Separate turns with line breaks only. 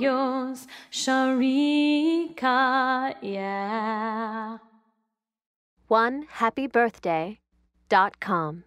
yours, Sharika, yeah.
One happy birthday dot com.